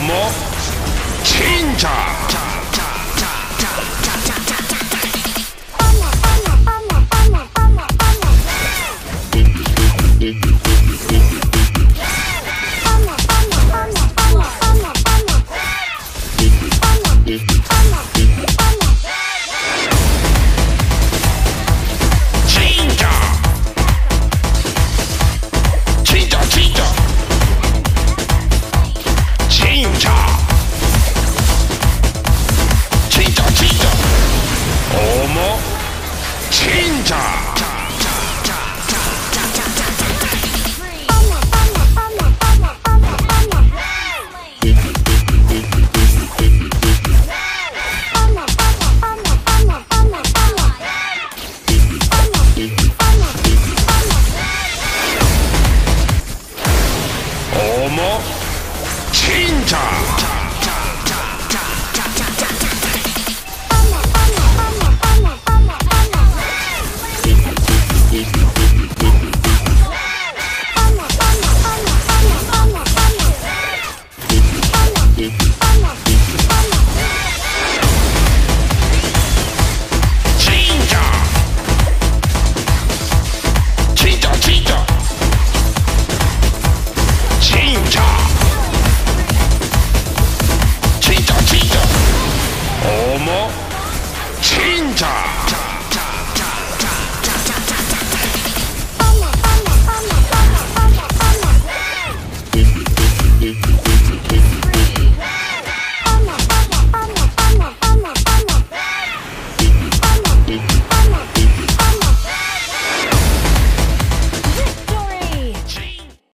もチンもチンジャー。